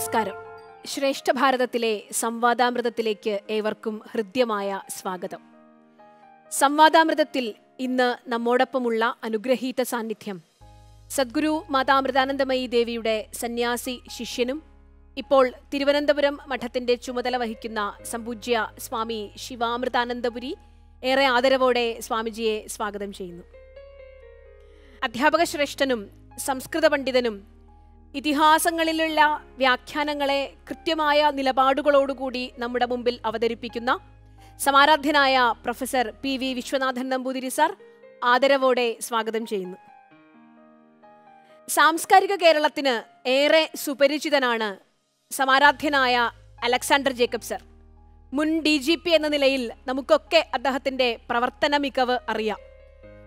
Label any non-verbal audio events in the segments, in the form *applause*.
നമസ്കാരം. ശ്രേഷ്ഠ ഭാരതത്തിലെ സംവാദാമൃതത്തിലേക്ക് ഏവർക്കും ഹൃദ്യമായ സ്വാഗതം. സംവാദാമൃതത്തിൽ ഇന്ന് നമ്മോടൊപ്പമുള്ള അനുഗ്രഹീത സാന്നിധ്യം സദ്ഗുരു മാതാമൃതാനന്ദമയി ദേവിയുടെ സന്യാസി ശിഷ്യനും ഇപ്പോൾ തിരുവനന്തപുരം മഠത്തിന്റെ ചുമതല വഹിക്കുന്ന സമ്പൂജ്യ സ്വാമി ശിവാമൃതാനന്ദപുരി ഏറെ ആദരവോടെ സ്വാമിജിയെ സ്വാഗതം ചെയ്യുന്നു. അധ്യാപക ശ്രേഷ്ഠനും സംസ്കൃത പണ്ഡിതനും ഇതിഹാസങ്ങളിലുള്ള വ്യാഖ്യാനങ്ങളെ കൃത്യമായ നിലപാടുകളോടുകൂടി നമ്മുടെ മുമ്പിൽ അവതരിപ്പിക്കുന്ന സമാരാധ്യനായ professor P V Viswanathan Namboothiri sir ആദരവോടെ സ്വാഗതം ചെയ്യുന്നു. സാംസ്കാരിക കേരളത്തിന് ഏറെ സുപരിചിതനാണ് സമാരാധ്യനായ അലക്സാണ്ടർ ജേക്കബ് സർ. മുൻ ഡി ജി പി എന്ന നിലയിൽ നമുക്കൊക്കെ അദ്ദേഹത്തിന്റെ പ്രവർത്തന മികവ് അറിയാം.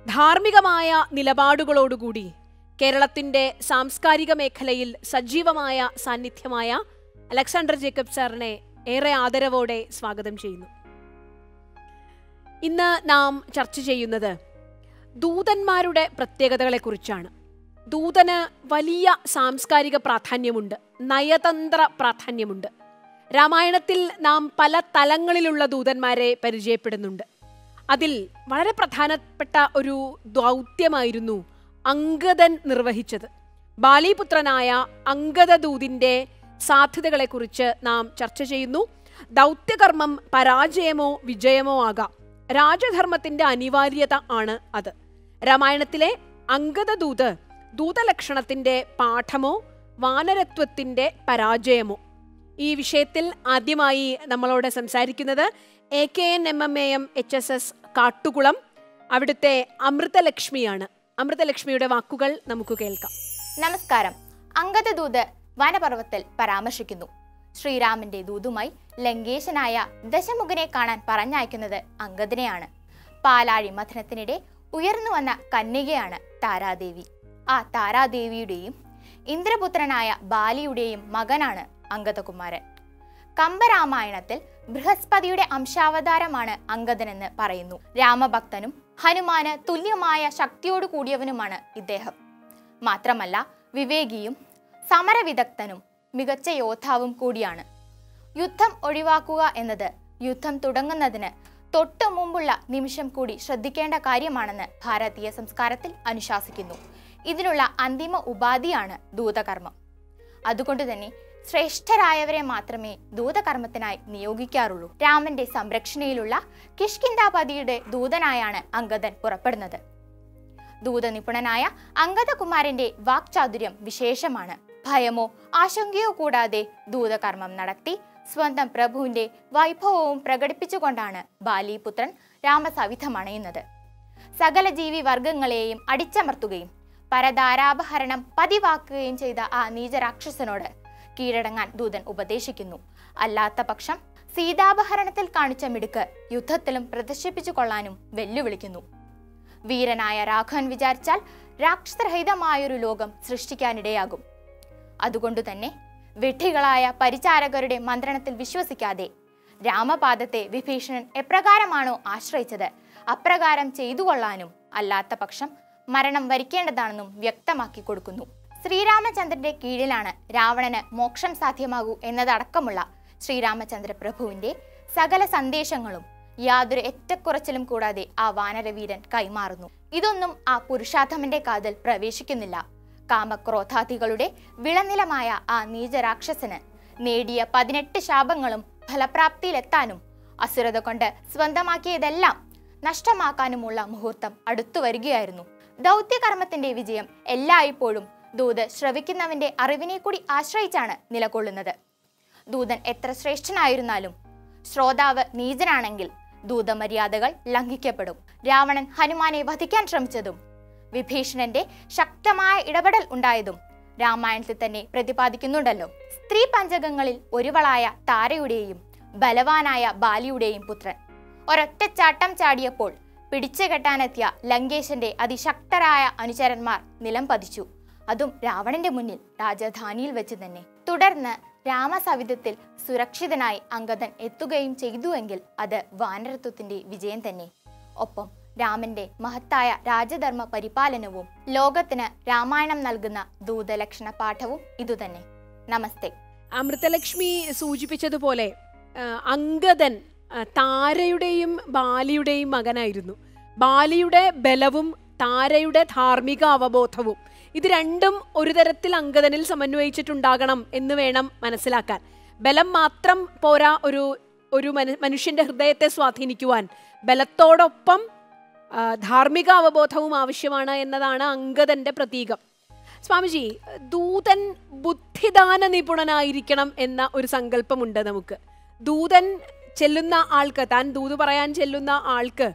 ധാർമ്മികമായ നിലപാടുകളോടുകൂടി കേരളത്തിന്റെ സാംസ്കാരിക മേഖലയിൽ സജീവമായ സാന്നിധ്യമായ അലക്സാണ്ടർ ജേക്കബ് സാറിനെ ഏറെ ആദരവോടെ സ്വാഗതം ചെയ്യുന്നു. ഇന്ന് നാം ചർച്ച ചെയ്യുന്നത് ദൂതന്മാരുടെ പ്രത്യേകതകളെക്കുറിച്ചാണ്. ദൂതന് വലിയ സാംസ്കാരിക പ്രാധാന്യമുണ്ട് നയതന്ത്ര പ്രാധാന്യമുണ്ട്. രാമായണത്തിൽ നാം പല തലങ്ങളിലുള്ള ദൂതന്മാരെ പരിചയപ്പെടുന്നുണ്ട്. അതിൽ വളരെ പ്രധാനപ്പെട്ട ഒരു ദൗത്യമായിരുന്നു അങ്കദൻ നിർവഹിച്ചത്. ബാലിപുത്രനായ അങ്കദദൂതിന്റെ സാധ്യതകളെക്കുറിച്ച് നാം ചർച്ച ചെയ്യുന്നു. ദൗത്യകർമ്മം പരാജയമോ വിജയമോ ആകാം. രാജധർമ്മത്തിന്റെ അനിവാര്യത ആണ് അത്. രാമായണത്തിലെ അങ്കദദൂത് ദൂതലക്ഷണത്തിന്റെ പാഠമോ വാനരത്വത്തിന്റെ പരാജയമോ. ഈ വിഷയത്തിൽ ആദ്യമായി നമ്മളോട് സംസാരിക്കുന്നത് A K N M M A M H S S Kattukulam അവിടുത്തെ അമൃതലക്ഷ്മിയാണ്. അമൃതലക്ഷ്മിയുടെ വാക്കുകൾ നമുക്ക് കേൾക്കാം. നമസ്കാരം. അങ്കദദൂത് വനപർവത്തിൽ പരാമർശിക്കുന്നു. ശ്രീരാമന്റെ ദൂതുമായി ലങ്കേശനായ ദശമുഖനെ കാണാൻ പറഞ്ഞയക്കുന്നത് അങ്കദനെയാണ് പാലാഴി മഥനത്തിനിടെ ഉയർന്നു വന്ന കന്യകയാണ് താരാദേവി. ആ താരാദേവിയുടെയും ഇന്ദ്രപുത്രനായ ബാലിയുടെയും മകനാണ് അങ്കദകുമാരൻ കമ്പരാമായണത്തിൽ ബൃഹസ്പതിയുടെ അംശാവതാരമാണ് അങ്കദനെന്ന് പറയുന്നു. രാമഭക്തനും ഹനുമാന് തുല്യമായ ശക്തിയോടു കൂടിയവനുമാണ് ഇദ്ദേഹം. മാത്രമല്ല വിവേകിയും സമരവിദഗ്ധനും മികച്ച യോദ്ധാവും കൂടിയാണ്. യുദ്ധം ഒഴിവാക്കുക എന്നത് യുദ്ധം തുടങ്ങുന്നതിന് തൊട്ടു മുമ്പുള്ള നിമിഷം കൂടി ശ്രദ്ധിക്കേണ്ട കാര്യമാണെന്ന് ഭാരതീയ സംസ്കാരത്തിൽ അനുശാസിക്കുന്നു. ഇതിനുള്ള അന്തിമ ഉപാധിയാണ് ദൂതകർമ്മം. അതുകൊണ്ട് തന്നെ ശ്രേഷ്ഠരായവരെ മാത്രമേ ദൂതകർമ്മത്തിനായി നിയോഗിക്കാറുള്ളൂ. രാമന്റെ സംരക്ഷണയിലുള്ള കിഷ്കിന്താപതിയുടെ ദൂതനായാണ് അംഗദൻ പുറപ്പെടുന്നത്. ദൂതനിപുണനായ അങ്കദകുമാരന്റെ വാക്ചാതുര്യം വിശേഷമാണ്. ഭയമോ ആശങ്കയോ കൂടാതെ ദൂതകർമ്മം നടത്തി സ്വന്തം പ്രഭുവിന്റെ വൈഭവവും പ്രകടിപ്പിച്ചുകൊണ്ടാണ് ബാലിപുത്രൻ രാമസവിധമണയുന്നത് സകല ജീവി വർഗങ്ങളെയും അടിച്ചമർത്തുകയും പരധാരാപഹരണം പതിവാക്കുകയും ചെയ്ത ആ നീചരാക്ഷസനോട് കീഴടങ്ങാൻ ദൂതൻ ഉപദേശിക്കുന്നു. അല്ലാത്ത പക്ഷം സീതാപഹരണത്തിൽ കാണിച്ച മിടുക്ക് യുദ്ധത്തിലും പ്രദർശിപ്പിച്ചു കൊള്ളാനും വെല്ലുവിളിക്കുന്നു. വീരനായ രാഘവൻ വിചാരിച്ചാൽ രാക്ഷസരഹിതമായൊരു ലോകം സൃഷ്ടിക്കാനിടയാകും. അതുകൊണ്ടുതന്നെ വിഡ്ഢികളായ പരിചാരകരുടെ മന്ത്രണത്തിൽ വിശ്വസിക്കാതെ രാമപാദത്തെ വിഭീഷണൻ എപ്രകാരമാണോ ആശ്രയിച്ചത് അപ്രകാരം ചെയ്തു കൊള്ളാനും അല്ലാത്ത പക്ഷം മരണം വരിക്കേണ്ടതാണെന്നും വ്യക്തമാക്കി കൊടുക്കുന്നു. ശ്രീരാമചന്ദ്രന്റെ കീഴിലാണ് രാവണന് മോക്ഷം സാധ്യമാകൂ എന്നതടക്കമുള്ള ശ്രീരാമചന്ദ്ര പ്രഭുവിന്റെ സകല സന്ദേശങ്ങളും യാതൊരു ഏറ്റക്കുറച്ചിലും കൂടാതെ ആ വാനരവീരൻ കൈമാറുന്നു. ഇതൊന്നും ആ പുരുഷാധമന്റെ കാതിൽ പ്രവേശിക്കുന്നില്ല. കാമക്രോധാദികളുടെ വിളനിലമായ ആ നീചരാക്ഷസന് നേടിയ പതിനെട്ട് ശാപങ്ങളും ഫലപ്രാപ്തിയിലെത്താനും അസുരത കൊണ്ട് സ്വന്തമാക്കിയതെല്ലാം നഷ്ടമാക്കാനുമുള്ള മുഹൂർത്തം അടുത്തു വരികയായിരുന്നു ദൗത്യകർമ്മത്തിന്റെ വിജയം എല്ലായ്പ്പോഴും ദൂത് ശ്രവിക്കുന്നവന്റെ അറിവിനെ കൂടി ആശ്രയിച്ചാണ് നിലകൊള്ളുന്നത്. ദൂതൻ എത്ര ശ്രേഷ്ഠനായിരുന്നാലും ശ്രോതാവ് നീചനാണെങ്കിൽ ദൂതമര്യാദകൾ ലംഘിക്കപ്പെടും. രാവണൻ ഹനുമാനെ വധിക്കാൻ ശ്രമിച്ചതും വിഭീഷണന്റെ ശക്തമായ ഇടപെടൽ ഉണ്ടായതും രാമായണത്തിൽ തന്നെ പ്രതിപാദിക്കുന്നുണ്ടല്ലോ. സ്ത്രീ പഞ്ചകങ്ങളിൽ ഒരുവളായ താരയുടെയും ബലവാനായ ബാലിയുടെയും പുത്രൻ. ഒരൊറ്റ ചാട്ടം ചാടിയപ്പോൾ പിടിച്ചു കെട്ടാനെത്തിയ ലങ്കേശന്റെ അതിശക്തരായ അനുചരന്മാർ നിലം പതിച്ചു അതും രാവണന്റെ മുന്നിൽ രാജധാനിയിൽ വെച്ച് തന്നെ. തുടർന്ന് രാമസവിധത്തിൽ സുരക്ഷിതനായി അങ്കദൻ എത്തുകയും ചെയ്തുവെങ്കിൽ അത് വാനരത്വത്തിന്റെ വിജയം തന്നെ. ഒപ്പം രാമന്റെ മഹത്തായ രാജധർമ്മ പരിപാലനവും ലോകത്തിന് രാമായണം നൽകുന്ന ദൂതലക്ഷണ പാഠവും ഇതുതന്നെ നമസ്തേ. അമൃതലക്ഷ്മി സൂചിപ്പിച്ചതുപോലെ അംഗദൻ താരയുടെയും ബാലിയുടെയും മകനായിരുന്നു. ബാലിയുടെ ബലവും താരയുടെ ധാർമ്മിക അവബോധവും. ഇത് രണ്ടും ഒരു തരത്തിൽ അങ്കദനിൽ സമന്വയിച്ചിട്ടുണ്ടാകണം എന്ന് വേണം മനസ്സിലാക്കാൻ. ബലം മാത്രം പോരാ ഒരു ഒരു മനുഷ്യന്റെ ഹൃദയത്തെ സ്വാധീനിക്കുവാൻ. ബലത്തോടൊപ്പം ധാർമ്മിക അവബോധവും ആവശ്യമാണ് എന്നതാണ് അങ്കദന്റെ പ്രതീകം. സ്വാമിജി ദൂതൻ ബുദ്ധിദാന നിപുണനായിരിക്കണം എന്ന ഒരു സങ്കല്പമുണ്ട് നമുക്ക്. ദൂതൻ ചെല്ലുന്ന ആൾക്ക് താൻ ദൂത് പറയാൻ ചെല്ലുന്ന ആൾക്ക്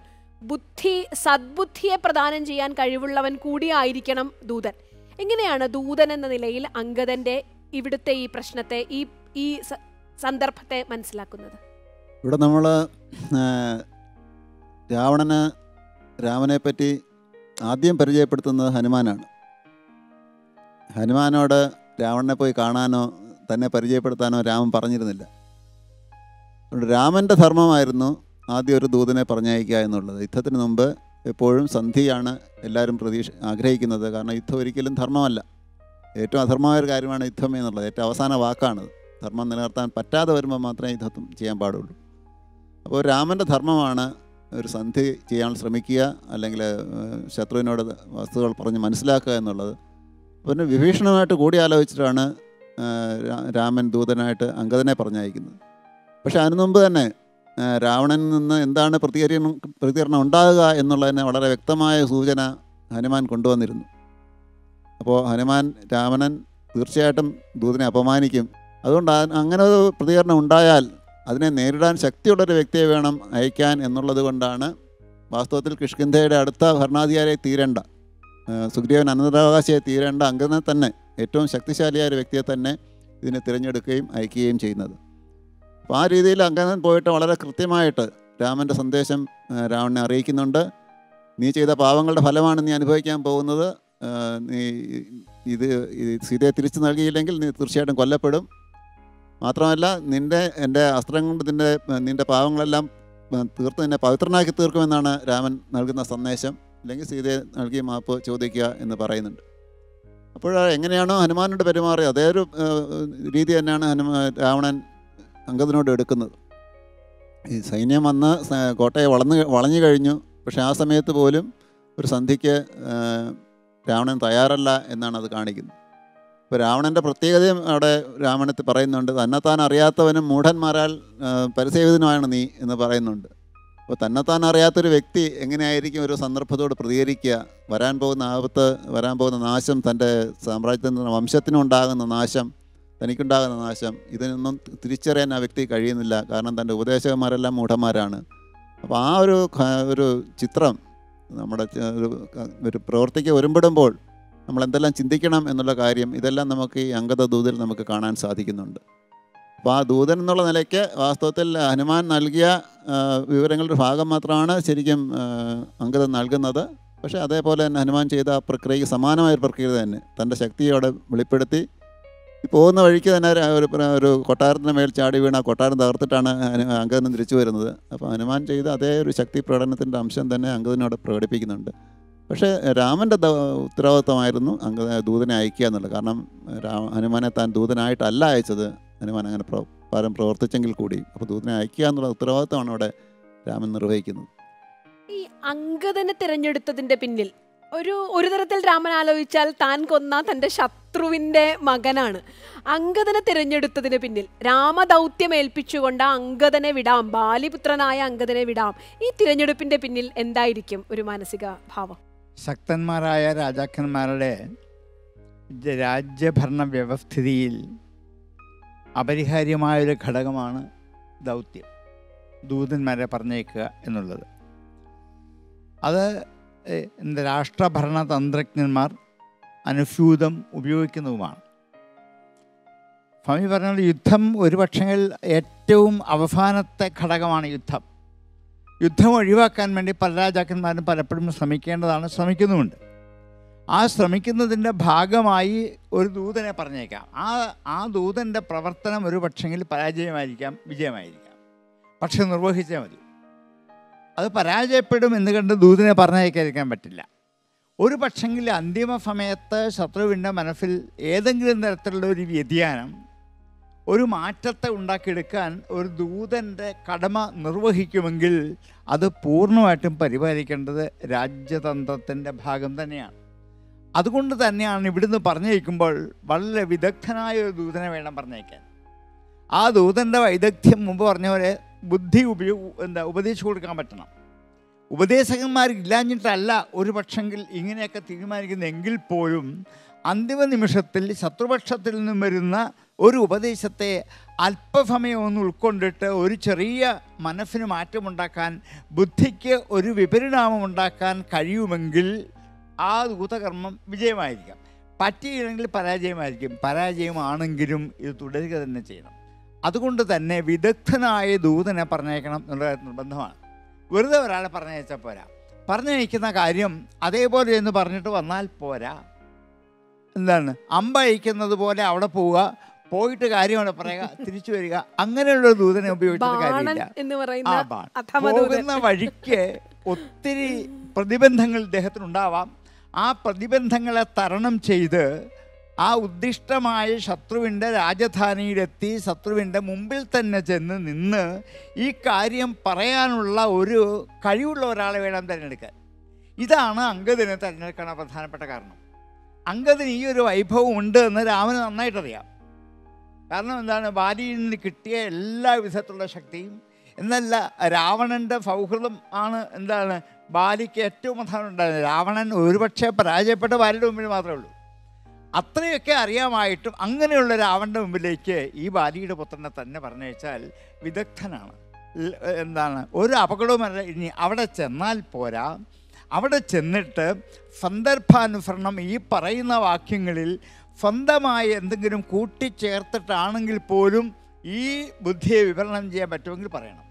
ബുദ്ധി സദ്ബുദ്ധിയെ പ്രദാനം ചെയ്യാൻ കഴിവുള്ളവൻ കൂടിയായിരിക്കണം ദൂതൻ. എങ്ങനെയാണ് ദൂതൻ എന്ന നിലയിൽ അങ്കദന്റെ ഇവിടുത്തെ ഈ പ്രശ്നത്തെ ഈ ഈ സന്ദർഭത്തെ മനസ്സിലാക്കുന്നത്? ഇവിടെ നമ്മൾ രാവണന് രാമനെ പറ്റി ആദ്യം പരിചയപ്പെടുത്തുന്നത് ഹനുമാനാണ്. ഹനുമാനോട് രാവണനെ പോയി കാണാനോ തന്നെ പരിചയപ്പെടുത്താനോ രാമൻ പറഞ്ഞിരുന്നില്ല. രാമന്റെ ധർമ്മമായിരുന്നു ആദ്യം ഒരു ദൂതനെ പറഞ്ഞയക്കുക എന്നുള്ളത്. യുദ്ധത്തിന് മുമ്പ് എപ്പോഴും സന്ധിയാണ് എല്ലാവരും പ്രതീക്ഷ ആഗ്രഹിക്കുന്നത്. കാരണം യുദ്ധം ഒരിക്കലും ധർമ്മമല്ല. ഏറ്റവും അധർമ്മമായ ഒരു കാര്യമാണ് യുദ്ധം എന്നുള്ളത്. ഏറ്റവും അവസാന വാക്കാണത്. ധർമ്മം നിലനിർത്താൻ പറ്റാതെ വരുമ്പോൾ മാത്രമേ യുദ്ധം ചെയ്യാൻ പാടുള്ളൂ. അപ്പോൾ രാമന്റെ ധർമ്മമാണ് ഒരു സന്ധി ചെയ്യാൻ ശ്രമിക്കുക അല്ലെങ്കിൽ ശത്രുവിനോട് വസ്തുക്കൾ പറഞ്ഞ് മനസ്സിലാക്കുക എന്നുള്ളത്. പിന്നെ വിഭീഷണമായിട്ട് കൂടി ആലോചിച്ചിട്ടാണ് രാമൻ ദൂതനായിട്ട് അങ്കദനെ പറഞ്ഞയക്കുന്നത്. പക്ഷേ അതിനു മുമ്പ് തന്നെ രാവണനിൽ നിന്ന് എന്താണ് പ്രതികരണം പ്രതികരണം ഉണ്ടാകുക എന്നുള്ളതിന് വളരെ വ്യക്തമായ സൂചന ഹനുമാൻ കൊണ്ടുവന്നിരുന്നു. അപ്പോൾ ഹനുമാൻ രാവണൻ തീർച്ചയായിട്ടും ദൂതനെ അപമാനിക്കും. അതുകൊണ്ട് അങ്ങനെ ഒരു പ്രതികരണം ഉണ്ടായാൽ അതിനെ നേരിടാൻ ശക്തിയുള്ളൊരു വ്യക്തിയെ വേണം അയക്കാൻ എന്നുള്ളത് കൊണ്ടാണ് വാസ്തവത്തിൽ കിഷ്കിന്ധയുടെ അടുത്ത ഭരണാധികാരിയെ തീരേണ്ട സുഗ്രീവൻ അനന്തരാവകാശിയെ തീരേണ്ട അംഗനെ തന്നെ ഏറ്റവും ശക്തിശാലിയായ ഒരു വ്യക്തിയെ തന്നെ ഇതിനെ തിരഞ്ഞെടുക്കുകയും അയക്കുകയും ചെയ്യുന്നത്. അപ്പോൾ ആ രീതിയിൽ അങ്ങനെ പോയിട്ട് വളരെ കൃത്യമായിട്ട് രാമന്റെ സന്ദേശം രാവണനെ അറിയിക്കുന്നുണ്ട്. നീ ചെയ്ത പാവങ്ങളുടെ ഫലമാണ് നീ അനുഭവിക്കാൻ പോകുന്നത്. നീ ഇത് സീതയെ തിരിച്ചു നൽകിയില്ലെങ്കിൽ നീ തീർച്ചയായിട്ടും കൊല്ലപ്പെടും. മാത്രമല്ല നിന്റെ എന്റെ അസ്ത്രം കൊണ്ട് നിന്റെ നിന്റെ പാവങ്ങളെല്ലാം തീർത്ത് നിന്നെ പവിത്രനാക്കി തീർക്കുമെന്നാണ് രാമൻ നൽകുന്ന സന്ദേശം. അല്ലെങ്കിൽ സീതയെ നൽകി മാപ്പ് ചോദിക്കുക എന്ന് പറയുന്നുണ്ട്. അപ്പോൾ എങ്ങനെയാണോ ഹനുമാനോട് പെരുമാറിയത്. അതേ ഒരു രീതി തന്നെയാണ് ഹനുമാ രാവണൻ അങ്കദനോട് എടുക്കുന്നത്. ഈ സൈന്യം വന്ന് കോട്ടയെ വളർന്ന് വളഞ്ഞു കഴിഞ്ഞു. പക്ഷേ ആ സമയത്ത് പോലും ഒരു സന്ധിക്ക് രാവണൻ തയ്യാറല്ല എന്നാണ് അത് കാണിക്കുന്നത്. ഇപ്പോൾ രാവണന്റെ പ്രത്യേകതയും അവിടെ രാവണത്തിൽ പറയുന്നുണ്ട്. തന്നെത്താൻ അറിയാത്തവനും മൂഢന്മാരാൽ പരിസേവിതനുമാണ് നീ എന്ന് പറയുന്നുണ്ട്. അപ്പോൾ തന്നെത്താൻ അറിയാത്തൊരു വ്യക്തി എങ്ങനെയായിരിക്കും ഒരു സന്ദർഭത്തോട് പ്രതികരിക്കുക? വരാൻ പോകുന്ന ആപത്ത് വരാൻ പോകുന്ന നാശം തന്റെ സാമ്രാജ്യത്തിന്റെ വംശത്തിനുണ്ടാകുന്ന നാശം തനിക്കുണ്ടാകുന്ന നാശം. ഇതിനൊന്നും തിരിച്ചറിയാൻ ആ വ്യക്തി കഴിയുന്നില്ല. കാരണം തന്റെ ഉപദേശകന്മാരെല്ലാം മൂഢന്മാരാണ്. അപ്പോൾ ആ ഒരു ഒരു ചിത്രം നമ്മുടെ ഒരു പ്രവൃത്തിക്ക് ഒരുമ്പിടുമ്പോൾ നമ്മൾ എന്തെല്ലാം ചിന്തിക്കണം എന്നുള്ള കാര്യം ഇതെല്ലാം നമുക്ക് ഈ അംഗത ദൂതിൽ നമുക്ക് കാണാൻ സാധിക്കുന്നുണ്ട്. അപ്പോൾ ആ ദൂതൻ എന്നുള്ള നിലയ്ക്ക് വാസ്തവത്തിൽ ഹനുമാൻ നൽകിയ വിവരങ്ങളുടെ ഭാഗം മാത്രമാണ് ശരിക്കും അംഗത നൽകുന്നത്. പക്ഷേ അതേപോലെ തന്നെ ഹനുമാൻ ചെയ്ത പ്രക്രിയയ്ക്ക് സമാനമായ ഒരു പ്രക്രിയ തന്നെ തന്റെ ശക്തിയോടെ വെളിപ്പെടുത്തി പോകുന്ന വഴിക്ക് തന്നെ ഒരു- ഒരു കൊട്ടാരത്തിന്റെ മേൽ ചാടി വീണ കൊട്ടാരം തകർത്തിട്ടാണ് അംഗദൻ തിരിച്ചു വരുന്നത്. അപ്പോൾ ഹനുമാൻ ചെയ്ത അതേ ഒരു ശക്തി പ്രകടനത്തിന്റെ അംശം തന്നെ അങ്കദനോട് പ്രകടിപ്പിക്കുന്നുണ്ട്. പക്ഷേ രാമന്റെ ഉത്തരവാദിത്വമായിരുന്നു അംഗ ദൂതനെ അയക്കുക എന്നുള്ളത്. കാരണം രാമ ഹനുമാനെ താൻ ദൂതനായിട്ടല്ല അയച്ചത്. ഹനുമാൻ അങ്ങനെ പ്ര പാരം പ്രവർത്തിച്ചെങ്കിൽ കൂടി. അപ്പോൾ ദൂതനെ അയക്കുക എന്നുള്ള ഉത്തരവാദിത്തമാണ് അവിടെ രാമൻ നിർവഹിക്കുന്നത്. ഈ അങ്കദനെ തിരഞ്ഞെടുത്തതിന്റെ പിന്നിൽ ഒരു ഒരു തരത്തിൽ രാമൻ ആലോചിച്ചാൽ താൻ കൊന്ന തന്റെ ശത്രുവിന്റെ മകനാണ്. അങ്കദനെ തിരഞ്ഞെടുത്തതിന് പിന്നിൽ രാമദൗത്യം ഏൽപ്പിച്ചുകൊണ്ട് അങ്കദനെ വിടാം ബാലിപുത്രനായ അങ്കദനെ വിടാം. ഈ തിരഞ്ഞെടുപ്പിന്റെ പിന്നിൽ എന്തായിരിക്കും ഒരു മാനസിക ഭാവം ശക്തന്മാരായ രാജാക്കന്മാരുടെ രാജ്യഭരണ വ്യവസ്ഥിതിയിൽ അപരിഹാര്യമായൊരു ഘടകമാണ് ദൗത്യം. ദൂതന്മാരെ പറഞ്ഞേക്കുക എന്നുള്ളത്. അത് രാഷ്ട്രഭരണ തന്ത്രജ്ഞന്മാർ അനുസ്യൂതം ഉപയോഗിക്കുന്നതുമാണ്. സ്വാമി പറഞ്ഞ യുദ്ധം ഒരു പക്ഷെങ്കിൽ ഏറ്റവും അവസാനത്തെ ഘടകമാണ് യുദ്ധം. യുദ്ധം ഒഴിവാക്കാൻ വേണ്ടി പല രാജാക്കന്മാരും പലപ്പോഴും ശ്രമിക്കേണ്ടതാണ് ശ്രമിക്കുന്നുമുണ്ട്. ആ ശ്രമിക്കുന്നതിന്റെ ഭാഗമായി ഒരു ദൂതനെ പറഞ്ഞേക്കാം. ആ ആ ദൂതന്റെ പ്രവർത്തനം ഒരു പക്ഷെങ്കിൽ പരാജയമായിരിക്കാം വിജയമായിരിക്കാം. പക്ഷെ നിർവഹിച്ചാൽ മതി. അത് പരാജയപ്പെടും എന്ന് കണ്ട് ദൂതിനെ പറഞ്ഞയക്കാതിരിക്കാൻ പറ്റില്ല. ഒരു പക്ഷെങ്കിൽ അന്തിമ സമയത്ത് ശത്രുവിന്റെ മനസ്സിൽ ഏതെങ്കിലും തരത്തിലുള്ള ഒരു വ്യതിയാനം ഒരു മാറ്റത്തെ ഉണ്ടാക്കിയെടുക്കാൻ ഒരു ദൂതന്റെ കടമ നിർവഹിക്കുമെങ്കിൽ അത് പൂർണമായിട്ടും പരിപാലിക്കേണ്ടത് രാജ്യതന്ത്രത്തിന്റെ ഭാഗം തന്നെയാണ്. അതുകൊണ്ട് തന്നെയാണ് ഇവിടുന്ന് പറഞ്ഞയക്കുമ്പോൾ വളരെ വിദഗ്ധനായ ഒരു ദൂതനെ വേണം പറഞ്ഞയക്കാൻ. ആ ദൂതന്റെ വൈദഗ്ധ്യം മുമ്പ് പറഞ്ഞ പോലെ ബുദ്ധി ഉപയോ എന്താ ഉപദേശിച്ചു കൊടുക്കാൻ പറ്റണം. ഉപദേശകന്മാരില്ലാഞ്ഞിട്ടല്ല ഒരു പക്ഷെങ്കിൽ ഇങ്ങനെയൊക്കെ തീരുമാനിക്കുന്നെങ്കിൽ പോലും അന്തിമ നിമിഷത്തിൽ ശത്രുപക്ഷത്തിൽ നിന്നും വരുന്ന ഒരു ഉപദേശത്തെ അല്പസമയം ഒന്ന് ഉൾക്കൊണ്ടിട്ട് ഒരു ചെറിയ മനസ്സിന് മാറ്റമുണ്ടാക്കാൻ ബുദ്ധിക്ക് ഒരു വിപരിണാമം ഉണ്ടാക്കാൻ കഴിയുമെങ്കിൽ ആ ദൂതകർമ്മം വിജയമായിരിക്കാം. പറ്റിയില്ലെങ്കിൽ പരാജയമായിരിക്കും. പരാജയമാണെങ്കിലും ഇത് തുടരുക തന്നെ ചെയ്യണം. അതുകൊണ്ട് തന്നെ വിദഗ്ധനായ ദൂതനെ പറഞ്ഞേക്കണം എന്നുള്ള നിർബന്ധമാണ്. വെറുതെ ഒരാളെ പറഞ്ഞയച്ചാൽ പോരാ. പറഞ്ഞയക്കുന്ന കാര്യം അതേപോലെ എന്ന് പറഞ്ഞിട്ട് വന്നാൽ പോരാ. എന്താണ്? അമ്പയക്കുന്നത് പോലെ അവിടെ പോവുക പോയിട്ട് കാര്യമാണ് പറയുക തിരിച്ചു വരിക അങ്ങനെയുള്ള ദൂതനെ ഉപയോഗിച്ചിട്ട് കാര്യമില്ല. പോകുന്ന വഴിക്ക് ഒത്തിരി പ്രതിബന്ധങ്ങൾ ഇദ്ദേഹത്തിനുണ്ടാവാം. ആ പ്രതിബന്ധങ്ങളെ തരണം ചെയ്ത് ആ ഉദ്ദിഷ്ടമായ ശത്രുവിന്റെ രാജധാനിയിലെത്തി ശത്രുവിന്റെ മുമ്പിൽ തന്നെ ചെന്ന് നിന്ന് ഈ കാര്യം പറയാനുള്ള ഒരു കഴിവുള്ള ഒരാളെ വേണം തിരഞ്ഞെടുക്കാൻ. ഇതാണ് അംഗദിനെ തിരഞ്ഞെടുക്കാൻ പ്രധാനപ്പെട്ട കാരണം. അംഗദിന് ഈ ഒരു വൈഭവം ഉണ്ട് എന്ന് രാമന് നന്നായിട്ടറിയാം കാരണം എന്താണ്? ഭാര്യയിൽ നിന്ന് കിട്ടിയ എല്ലാ വിധത്തിലുള്ള ശക്തിയും എന്നല്ല രാവണന്റെ സൗഹൃദം ആണ് എന്താണ്? ബാലിക്ക് ഏറ്റവും പ്രധാനം ഉണ്ടായിരുന്നത്. രാവണൻ ഒരുപക്ഷെ പരാജയപ്പെട്ട ഭാര്യയുടെ മുമ്പിൽ മാത്രമേ ഉള്ളൂ. അത്രയൊക്കെ അറിയാമായിട്ടും അങ്ങനെയുള്ള രാവണന്റെ മുമ്പിലേക്ക് ഈ ബാലിയുടെ പുത്രനെ തന്നെ പറഞ്ഞയച്ചാൽ വിദഗ്ധനാണ്. എന്താണ്? ഒരു അപകടവുമല്ല ഇനി അവിടെ ചെന്നാൽ പോരാ. അവിടെ ചെന്നിട്ട് സന്ദർഭാനുസരണം ഈ പറയുന്ന വാക്യങ്ങളിൽ സ്വന്തമായി എന്തെങ്കിലും കൂട്ടിച്ചേർത്തിട്ടാണെങ്കിൽ പോലും ഈ ബുദ്ധിയെ വിവരണം ചെയ്യാൻ പറ്റുമെങ്കിൽ പറയണം.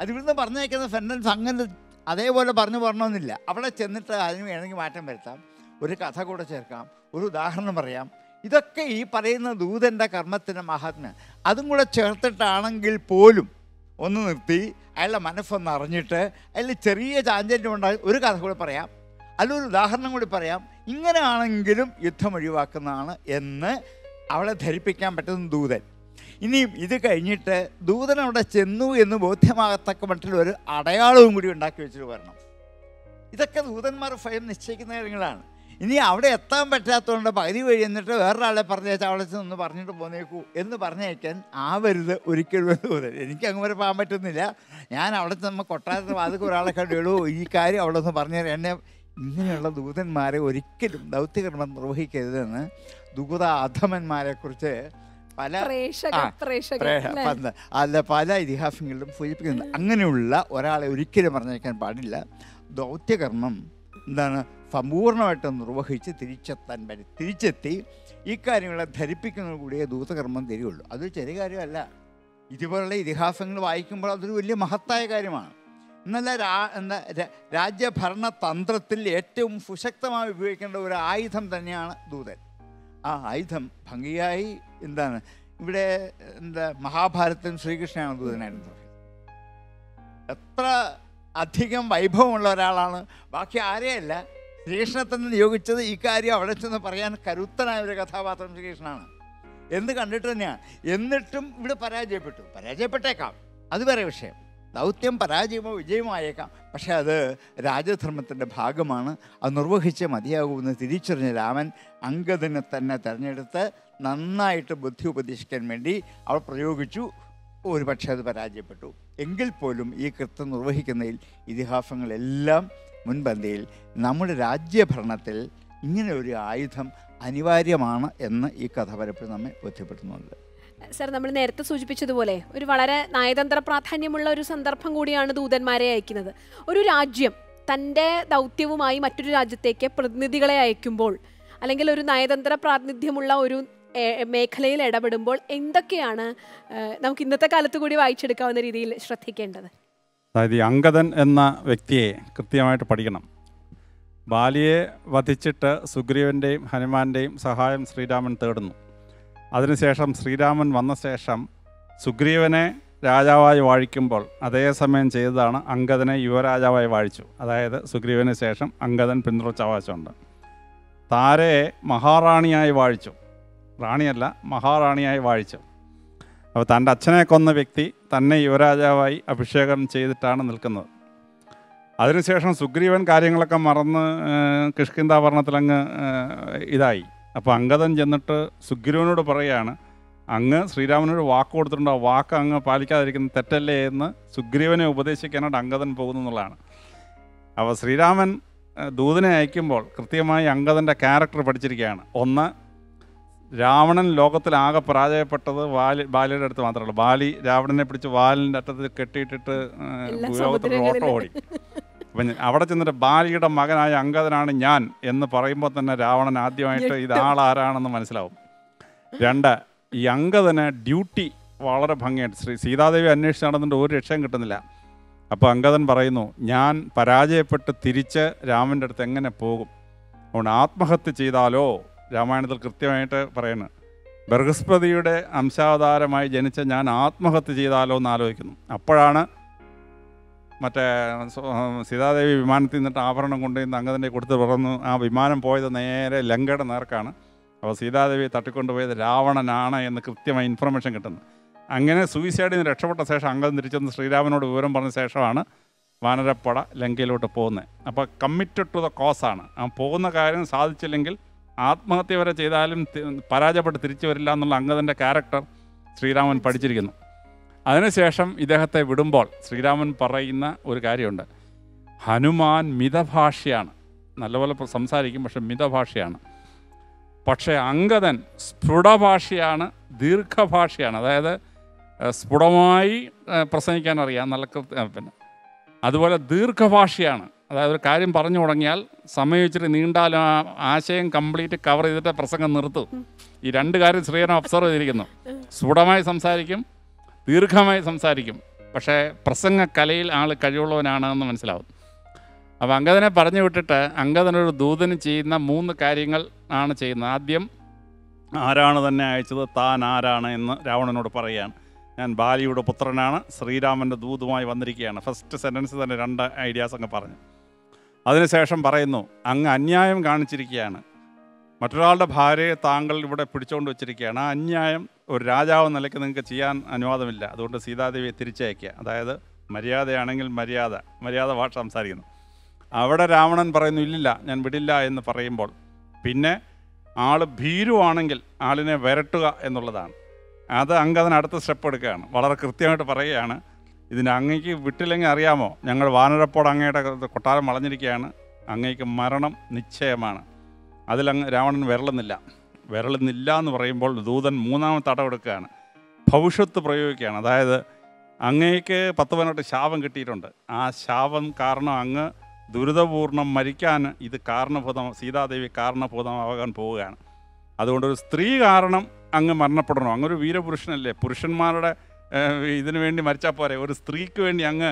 അതിവിടുന്ന് പറഞ്ഞേക്കുന്ന സെന്റൻസ് അങ്ങനെ അതേപോലെ പറഞ്ഞു പറഞ്ഞൊന്നുമില്ല അവിടെ ചെന്നിട്ട് അതിന് വേണമെങ്കിൽ മാറ്റം വരുത്താം. ഒരു കഥ കൂടെ ചേർക്കാം ഒരു ഉദാഹരണം പറയാം. ഇതൊക്കെ ഈ പറയുന്ന ദൂതന്റെ കർമ്മത്തിന്റെ മഹാത്മ്യം. അതും കൂടെ ചേർത്തിട്ടാണെങ്കിൽ പോലും ഒന്ന് നിർത്തി അയാളുടെ മനസ്സൊന്ന് അറിഞ്ഞിട്ട് അതിൽ ചെറിയ ചാഞ്ചല്യം ഉണ്ടായി ഒരു കഥ കൂടെ പറയാം. അതിലൊരു ഉദാഹരണം കൂടി പറയാം. ഇങ്ങനെയാണെങ്കിലും യുദ്ധം ഒഴിവാക്കുന്നതാണ് എന്ന് അവളെ ധരിപ്പിക്കാൻ പറ്റുന്ന ദൂതൻ. ഇനിയും ഇത് കഴിഞ്ഞിട്ട് ദൂതൻ അവിടെ ചെന്നു എന്ന് ബോധ്യമാകത്തക്ക മട്ടിൽ ഒരു അടയാളവും കൂടി ഉണ്ടാക്കി വെച്ചിട്ട് വരണം. ഇതൊക്കെ ദൂതന്മാർ സ്വയം നിശ്ചയിക്കുന്ന കാര്യങ്ങളാണ്. ഇനി അവിടെ എത്താൻ പറ്റാത്തതുകൊണ്ട് പകുതി വഴി എന്നിട്ട് വേറൊരാളെ പറഞ്ഞേച്ചാൽ അവിടെ ഒന്ന് പറഞ്ഞിട്ട് പോന്നേക്കൂ എന്ന് പറഞ്ഞേക്കാൻ ആവരുത് ഒരിക്കലും എന്ന് ദൂതൻ എനിക്ക് അങ്ങ് വരെ പോകാൻ പറ്റുന്നില്ല. ഞാൻ അവിടെ നമ്മൾ കൊട്ടാരത്തിൽ വാതിക്ക് ഒരാളെ കണ്ടുള്ളൂ ഈ കാര്യം അവിടെ നിന്ന് പറഞ്ഞു തരാം. എന്നെ ഇങ്ങനെയുള്ള ദൂതന്മാരെ ഒരിക്കലും ദൗത്യകർമ്മം നിർവഹിക്കരുതെന്ന് ദൂത അധമന്മാരെ കുറിച്ച് പല അല്ല? പല ഇതിഹാസങ്ങളിലും സൂചിപ്പിക്കുന്നുണ്ട് അങ്ങനെയുള്ള ഒരാളെ ഒരിക്കലും പറഞ്ഞേക്കാൻ പാടില്ല. ദൗത്യകർമ്മം എന്താണ്? സമ്പൂർണമായിട്ട് നിർവഹിച്ച് തിരിച്ചെത്താൻ പറ്റും തിരിച്ചെത്തി ഈ കാര്യങ്ങളെ ധരിപ്പിക്കുന്നത് കൂടിയേ ദൂതകർമ്മം തരികയുള്ളൂ. അതൊരു ചെറിയ കാര്യമല്ല. ഇതുപോലുള്ള ഇതിഹാസങ്ങൾ വായിക്കുമ്പോൾ അതൊരു വലിയ മഹത്തായ കാര്യമാണ്. എന്നല്ല രാ എന്താ രാജ്യഭരണ തന്ത്രത്തിൽ ഏറ്റവും സുശക്തമായി ഉപയോഗിക്കേണ്ട ഒരു ആയുധം തന്നെയാണ് ദൂതൻ. ആ ആയുധം ഭംഗിയായി എന്താണ് ഇവിടെ എന്താ മഹാഭാരതത്തിൽ ശ്രീകൃഷ്ണനാണ് ദൂതനായിരുന്നത്. എത്ര അധികം വൈഭവമുള്ള ഒരാളാണ്. ബാക്കി ആരെയല്ല. ശ്രീകൃഷ്ണനെ തന്നെ നിയോഗിച്ചത് ഈ കാര്യം അവിടെ ചെന്ന് പറയാൻ കരുത്തനായ ഒരു കഥാപാത്രം ശ്രീകൃഷ്ണനാണ്. എന്ന് കണ്ടിട്ട് തന്നെയാണ് എന്നിട്ടും ഇവിടെ പരാജയപ്പെട്ടു. പരാജയപ്പെട്ടേക്കാം. അത് വേറെ വിഷയം. ദൗത്യം പരാജയമോ വിജയമോ ആയേക്കാം. പക്ഷേ അത് രാജധർമ്മത്തിന്റെ ഭാഗമാണ്. അത് നിർവഹിച്ചേ മതിയാകുമെന്ന് തിരിച്ചറിഞ്ഞ രാമൻ അംഗതിനെ തന്നെ തിരഞ്ഞെടുത്ത് നന്നായിട്ട് ബുദ്ധി ഉപദേശിക്കാൻ വേണ്ടി അവൾ പ്രയോഗിച്ചു. ഒരു പക്ഷേ അത് പരാജയപ്പെട്ടു. എങ്കിൽ പോലും ഈ കൃത്യം നിർവഹിക്കുന്നതിൽ ഇതിഹാസങ്ങളെല്ലാം മുൻപന്തിയിൽ നമ്മുടെ രാജ്യഭരണത്തിൽ ഇങ്ങനെ ഒരു ആയുധം അനിവാര്യമാണ് എന്ന് ഈ കഥ പലപ്പോഴും നമ്മെ ബോധ്യപ്പെടുത്തുന്നുണ്ട്. സർ നമ്മൾ നേരത്തെ സൂചിപ്പിച്ചതുപോലെ ഒരു വളരെ നയതന്ത്ര പ്രാധാന്യമുള്ള ഒരു സന്ദർഭം കൂടിയാണ് ദൂതന്മാരെ അയക്കുന്നത്. ഒരു രാജ്യം തന്റെ ദൗത്യവുമായി മറ്റൊരു രാജ്യത്തേക്ക് പ്രതിനിധികളെ അയക്കുമ്പോൾ അല്ലെങ്കിൽ ഒരു നയതന്ത്ര പ്രാതിനിധ്യമുള്ള ഒരു മേഖലയിൽ ഇടപെടുമ്പോൾ എന്തൊക്കെയാണ് നമുക്ക് ഇന്നത്തെ കാലത്ത് കൂടി വായിച്ചെടുക്കാവുന്ന രീതിയിൽ ശ്രദ്ധിക്കേണ്ടത്? അതായത് ഈ അങ്കദൻ എന്ന വ്യക്തിയെ കൃത്യമായിട്ട് പഠിക്കണം. ബാലിയെ വധിച്ചിട്ട് സുഗ്രീവന്റെയും ഹനുമാന്റെയും സഹായം ശ്രീരാമൻ തേടുന്നു. അതിനുശേഷം ശ്രീരാമൻ വന്ന ശേഷം സുഗ്രീവനെ രാജാവായി വാഴിക്കുമ്പോൾ അതേസമയം ചെയ്തതാണ് അങ്കദനെ യുവരാജാവായി വാഴിച്ചു. അതായത് സുഗ്രീവന് ശേഷം അങ്കദൻ പിന്തുടർച്ച അവകാശമുണ്ട്. താരയെ മഹാറാണിയായി വാഴിച്ചു. റാണിയല്ല മഹാറാണിയായി വാഴിച്ചു. അപ്പോൾ തന്റെ അച്ഛനെ കൊന്ന വ്യക്തി തന്നെ യുവരാജാവായി അഭിഷേകം ചെയ്തിട്ടാണ് നിൽക്കുന്നത്. അതിനുശേഷം സുഗ്രീവൻ കാര്യങ്ങളൊക്കെ മറന്ന് കിഷ്കിന്താഭരണത്തിലങ്ങ് ഇതായി. അപ്പോൾ അങ്കദൻ ചെന്നിട്ട് സുഗ്രീവനോട് പറയുകയാണ് അങ്ങ് ശ്രീരാമനോട് വാക്ക് കൊടുത്തിട്ടുണ്ട്? ആ വാക്ക് അങ്ങ് പാലിക്കാതിരിക്കുന്ന തെറ്റല്ലേ എന്ന് സുഗ്രീവനെ ഉപദേശിക്കാനായിട്ട് അങ്കദൻ പോകുന്നു എന്നുള്ളതാണ്. അപ്പോൾ ശ്രീരാമൻ ദൂതനെ അയക്കുമ്പോൾ കൃത്യമായി അങ്കദന്റെ ക്യാരക്ടർ പഠിച്ചിരിക്കുകയാണ്. ഒന്ന് രാവണൻ ലോകത്തിലാകെ പരാജയപ്പെട്ടത് വാലി ബാലിയുടെ അടുത്ത് മാത്രമല്ല. ബാലി രാവണനെ പിടിച്ച് വാലിന്റെ അറ്റത്ത് കെട്ടിയിട്ടിട്ട് ലോകത്തിൽ ഓട്ടം ഓടി. അപ്പം അവിടെ ചെന്നിട്ട് ബാലിയുടെ മകനായ അങ്കദനാണ് ഞാൻ എന്ന് പറയുമ്പോൾ തന്നെ രാവണൻ ആദ്യമായിട്ട് ഇതാളാരാണെന്ന് മനസ്സിലാവും. രണ്ട് ഈ അങ്കദന് ഡ്യൂട്ടി വളരെ ഭംഗിയായിട്ട് ശ്രീ സീതാദേവി അന്വേഷിച്ച് നടന്നിട്ട് ഒരു രക്ഷയും കിട്ടുന്നില്ല. അപ്പോൾ അങ്കദൻ പറയുന്നു ഞാൻ പരാജയപ്പെട്ട് തിരിച്ച് രാമന്റെ അടുത്ത് എങ്ങനെ പോകും? അതുകൊണ്ട് ആത്മഹത്യ ചെയ്താലോ? രാമായണത്തിൽ കൃത്യമായിട്ട് പറയുന്നത് ബൃഹസ്പതിയുടെ അംശാവതാരമായി ജനിച്ച ഞാൻ ആത്മഹത്യ ചെയ്താലോ എന്ന് ആലോചിക്കുന്നു. അപ്പോഴാണ് മറ്റേ സീതാദേവി വിമാനത്തിൽ നിന്നിട്ട് ആഭരണം കൊണ്ടുവന്ന് അങ്കദന്റെ കൊടുത്ത് പറന്നു ആ വിമാനം പോയത് നേരെ ലങ്കയുടെ നേർക്കാണ്. അപ്പോൾ സീതാദേവി തട്ടിക്കൊണ്ടുപോയത് രാവണനാണ് എന്ന് കൃത്യമായി ഇൻഫർമേഷൻ കിട്ടുന്നത് അങ്ങനെ സൂയിസൈഡിൽ നിന്ന് രക്ഷപ്പെട്ട ശേഷം അംഗം തിരിച്ചെന്ന് ശ്രീരാമനോട് വിവരം പറഞ്ഞ ശേഷമാണ് വാനരപ്പട ലങ്കയിലോട്ട് പോകുന്നത്. അപ്പോൾ കമ്മിറ്റഡ് ടു ദ കോസാണ് ആ പോകുന്ന കാര്യം സാധിച്ചില്ലെങ്കിൽ ആത്മഹത്യ വരെ ചെയ്താലും പരാജയപ്പെട്ട് തിരിച്ചു വരില്ല എന്നുള്ള അംഗതന്റെ ക്യാരക്ടർ ശ്രീരാമൻ പഠിച്ചിരിക്കുന്നു. അതിനുശേഷം ഇദ്ദേഹത്തെ വിടുമ്പോൾ ശ്രീരാമൻ പറയുന്ന ഒരു കാര്യമുണ്ട്. ഹനുമാൻ മിതഭാഷയാണ്. നല്ലപോലെ സംസാരിക്കും പക്ഷെ മിതഭാഷയാണ്. പക്ഷേ അങ്കദൻ സ്ഫുടഭാഷയാണ് ദീർഘഭാഷയാണ്. അതായത് സ്ഫുടമായി പ്രസംഗിക്കാൻ അറിയാം നല്ല പിന്നെ. അതുപോലെ ദീർഘഭാഷയാണ്. അതായത് ഒരു കാര്യം പറഞ്ഞു തുടങ്ങിയാൽ സമയം വെച്ചിട്ട് നീണ്ടാലും ആ ആശയം കംപ്ലീറ്റ് കവർ ചെയ്തിട്ട് പ്രസംഗം നിർത്തും. ഈ രണ്ട് കാര്യം ശ്രീധരൻ ഒബ്സർവ് ചെയ്തിരിക്കുന്നു. സ്ഫുടമായി സംസാരിക്കും ദീർഘമായി സംസാരിക്കും. പക്ഷേ പ്രസംഗ കലയിൽ ആൾ കഴിവുള്ളവനാണെന്ന് മനസ്സിലാവും. അപ്പോൾ അങ്കദനെ പറഞ്ഞു വിട്ടിട്ട് അങ്കദനൊരു ദൂതന് ചെയ്യുന്ന മൂന്ന് കാര്യങ്ങൾ ആണ് ചെയ്യുന്നത്. ആദ്യം ആരാണ് തന്നെ അയച്ചത്? താൻ ആരാണ് എന്ന് രാവണനോട് പറയുകയാണ്. ഞാൻ ബാലിയുടെ പുത്രനാണ്. ശ്രീരാമന്റെ ദൂതുമായി വന്നിരിക്കുകയാണ്. ഫസ്റ്റ് സെന്റൻസ് തന്നെ രണ്ട് ഐഡിയാസ് അങ്ങ് പറഞ്ഞു. അതിനുശേഷം പറയുന്നു അങ്ങ് അന്യായം കാണിച്ചിരിക്കുകയാണ്. മറ്റൊരാളുടെ ഭാര്യയെ താങ്കൾ ഇവിടെ പിടിച്ചുകൊണ്ട് വെച്ചിരിക്കുകയാണ്. ആ അന്യായം ഒരു രാജാവ് നിലയ്ക്ക് നിങ്ങൾക്ക് ചെയ്യാൻ അനുവാദമില്ല. അതുകൊണ്ട് സീതാദേവിയെ തിരിച്ചയക്കുക. അതായത് മര്യാദയാണെങ്കിൽ മര്യാദ മര്യാദ ഭാഷ സംസാരിക്കുന്നു. അവിടെ രാവണൻ പറയുന്നു ഇല്ലില്ല ഞാൻ വിടില്ല എന്ന് പറയുമ്പോൾ പിന്നെ ആൾ ഭീരുവാണെങ്കിൽ ആളിനെ വരട്ടുക എന്നുള്ളതാണ്. അത് അങ്കദൻ അടുത്ത സ്റ്റെപ്പ് എടുക്കുകയാണ്. വളരെ കൃത്യമായിട്ട് പറയുകയാണ്. ഇതിന് അങ്ങേക്ക് വിട്ടില്ലെങ്കിൽ അറിയാമോ? ഞങ്ങൾ വാനരപ്പോട് അങ്ങയുടെ കൊട്ടാരം വളഞ്ഞിരിക്കുകയാണ് അങ്ങേക്ക് മരണം നിശ്ചയമാണ്. അതിലങ്ങ് രാവണൻ വിരളുന്നില്ല. വിരളുന്നില്ല എന്ന് പറയുമ്പോൾ ദൂതൻ മൂന്നാമത്തെ അടവെടുക്കുകയാണ് ഭവിഷ്യത്ത് പ്രയോഗിക്കുകയാണ്. അതായത് അങ്ങേക്ക് പത്ത് പതിനെട്ട് ശാപം കിട്ടിയിട്ടുണ്ട്. ആ ശാപം കാരണം അങ്ങ് ദുരിതപൂർണം മരിക്കാൻ ഇത് കാരണഭൂതം സീതാദേവി കാരണഭൂതമാകാൻ പോവുകയാണ്. അതുകൊണ്ട് ഒരു സ്ത്രീ കാരണം അങ്ങ് മരണപ്പെടണം. അങ്ങൊരു വീരപുരുഷനല്ലേ? പുരുഷന്മാരുടെ ഇതിനു വേണ്ടി മരിച്ചാൽ പോരെ. ഒരു സ്ത്രീക്ക് വേണ്ടി അങ്ങ്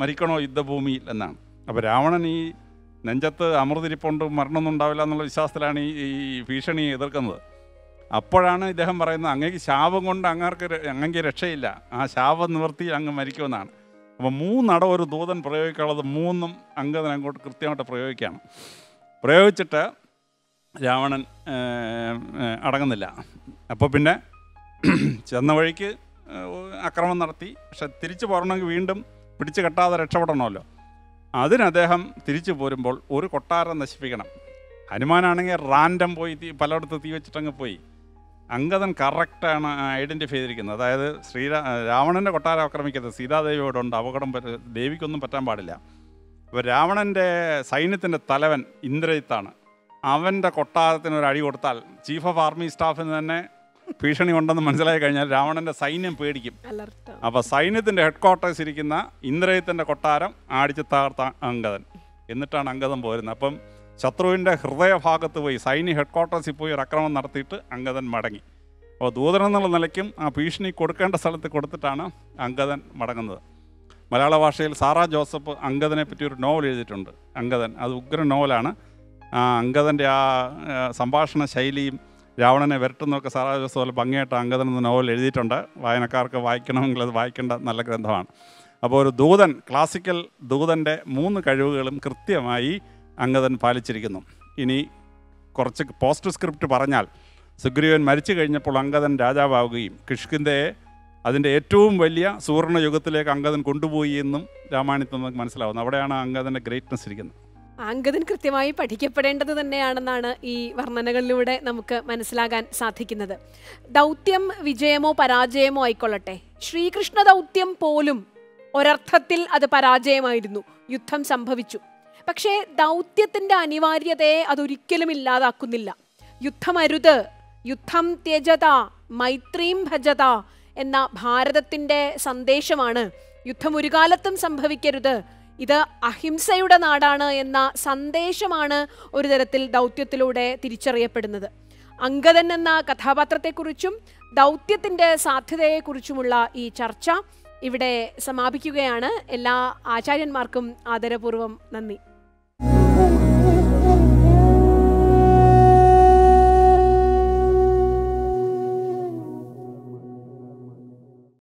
മരിക്കണോ യുദ്ധഭൂമിയിൽ എന്നാണ്. അപ്പോൾ രാവണൻ ഈ നെഞ്ചത്ത് അമൃതിരിപ്പുണ്ട് മരണമൊന്നും ഉണ്ടാവില്ല എന്നുള്ള വിശ്വാസത്തിലാണ് ഈ ഭീഷണിയെ എതിർക്കുന്നത്. അപ്പോഴാണ് ഇദ്ദേഹം പറയുന്നത് അങ്ങേക്ക് ശാപം കൊണ്ട് അങ്ങാർക്ക് അങ്ങേക്ക് രക്ഷയില്ല. ആ ശാപം നിവർത്തി അങ്ങ് മരിക്കുമെന്നാണ്. അപ്പോൾ മൂന്നട ഒരു ദൂതൻ പ്രയോഗിക്കാനുള്ളത് മൂന്നും അംഗതൻ അങ്ങോട്ട് കൃത്യമായിട്ട് പ്രയോഗിക്കുകയാണ്. പ്രയോഗിച്ചിട്ട് രാവണൻ അടങ്ങുന്നില്ല. അപ്പോൾ പിന്നെ *clears throat* ചെന്ന വഴിക്ക് ആക്രമണം നടത്തി. പക്ഷെ തിരിച്ചു പോരണമെങ്കിൽ വീണ്ടും പിടിച്ചു കെട്ടാതെ രക്ഷപ്പെടണമല്ലോ. അതിന് അദ്ദേഹം തിരിച്ചു പോരുമ്പോൾ ഒരു കൊട്ടാരം നശിപ്പിക്കണം. ഹനുമാനാണെങ്കിൽ റാൻഡം പോയി തീ പലയിടത്ത് തീ വെച്ചിട്ടങ്ങ് പോയി. അങ്കദൻ കറക്റ്റാണ് ഐഡന്റിഫൈ ചെയ്തിരിക്കുന്നത്. അതായത് ശ്രീരാ രാവണന്റെ കൊട്ടാരം ആക്രമിക്കരുത്. സീതാദേവിയോടുണ്ട് അപകടം ദേവിക്കൊന്നും പറ്റാൻ പാടില്ല. അപ്പോൾ രാവണന്റെ സൈന്യത്തിന്റെ തലവൻ ഇന്ദ്രജിത്താണ്. അവന്റെ കൊട്ടാരത്തിന് ഒരു അടി കൊടുത്താൽ ചീഫ് ഓഫ് ആർമി സ്റ്റാഫിന് തന്നെ ഭീഷണി ഉണ്ടെന്ന് മനസ്സിലായി കഴിഞ്ഞാൽ രാവണന്റെ സൈന്യം പേടിക്കും. അപ്പൊ സൈന്യത്തിന്റെ ഹെഡ് ക്വാർട്ടേഴ്സ് ഇരിക്കുന്ന ഇന്ദ്രയത്തിന്റെ കൊട്ടാരം ആടിച്ച് തകർത്ത അങ്കദൻ. എന്നിട്ടാണ് അംഗതം പോരുന്നത്. അപ്പം ശത്രുവിന്റെ ഹൃദയഭാഗത്ത് പോയി സൈന്യ ഹെഡ് ക്വാർട്ടേഴ്സിൽ പോയി ഒരു അക്രമം നടത്തിയിട്ട് അങ്കദൻ മടങ്ങി. അപ്പോൾ ദൂതനെന്നുള്ള നിലയ്ക്കും ആ ഭീഷണി കൊടുക്കേണ്ട സ്ഥലത്ത് കൊടുത്തിട്ടാണ് അങ്കദൻ മടങ്ങുന്നത്. മലയാള ഭാഷയിൽ സാറാ ജോസഫ് അങ്കദനെ പറ്റി ഒരു നോവൽ എഴുതിയിട്ടുണ്ട്. അങ്കദൻ അത് ഉഗ്ര നോവലാണ് അങ്കദന്റെ ആ ആ, സംഭാഷണ ശൈലിയും രാവണനെ വരട്ടെന്നൊക്കെ സാറാ ജോസഫ് പോലെ ഭംഗിയായിട്ട് അങ്കദൻ എന്ന നോവൽ എഴുതിയിട്ടുണ്ട്. വായനക്കാർക്ക് വായിക്കണമെങ്കിൽ അത് വായിക്കേണ്ട നല്ല ഗ്രന്ഥമാണ്. അപ്പോൾ ഒരു ദൂതൻ ക്ലാസിക്കൽ ദൂതന്റെ മൂന്ന് കഴിവുകളും കൃത്യമായി അങ്കദൻ പാലിച്ചിരിക്കുന്നു. ഇനി കുറച്ച് പോസ്റ്റ് സ്ക്രിപ്റ്റ് പറഞ്ഞാൽ സുഗ്രീവൻ മരിച്ചു കഴിഞ്ഞപ്പോൾ അങ്കദൻ രാജാവാകുകയും കിഷ്കിന്റെ അതിന്റെ ഏറ്റവും വലിയ സുവർണ യുഗത്തിലേക്ക് അങ്കദൻ കൊണ്ടുപോയി എന്നും രാമായണത്തിൽ നമുക്ക് മനസ്സിലാവുന്നു. അവിടെയാണ് അങ്കദന്റെ ഗ്രേറ്റ്നസ് ഇരിക്കുന്നത്. അങ്കദൻ കൃത്യമായി പഠിക്കപ്പെടേണ്ടത് തന്നെയാണെന്നാണ് ഈ വർണനകളിലൂടെ നമുക്ക് മനസ്സിലാകാൻ സാധിക്കുന്നത്. ദൗത്യം വിജയമോ പരാജയമോ ആയിക്കൊള്ളട്ടെ. ശ്രീകൃഷ്ണ ദൗത്യം പോലും ഒരർത്ഥത്തിൽ അത് പരാജയമായിരുന്നു. യുദ്ധം സംഭവിച്ചു. പക്ഷേ ദൗത്യത്തിന്റെ അനിവാര്യതയെ അതൊരിക്കലും ഇല്ലാതാക്കുന്നില്ല. യുദ്ധമരുത് യുദ്ധം ത്യജത മൈത്രീം ഭജത എന്ന ഭാരതത്തിന്റെ സന്ദേശമാണ് യുദ്ധം ഒരു കാലത്തും സംഭവിക്കരുത് ഇത് അഹിംസയുടെ നാടാണ് എന്ന സന്ദേശമാണ് ഒരു തരത്തിൽ ദൗത്യത്തിലൂടെ തിരിച്ചറിയപ്പെടുന്നത്. അങ്കദൻ എന്ന കഥാപാത്രത്തെക്കുറിച്ചും ദൗത്യത്തിന്റെ സാധ്യതയെക്കുറിച്ചുമുള്ള ഈ ചർച്ച ഇവിടെ സമാപിക്കുകയാണ്. എല്ലാ ആചാര്യന്മാർക്കും ആദരപൂർവം നന്ദി.